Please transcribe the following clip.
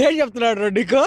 ఏం చెప్తున్నాడు నీకు?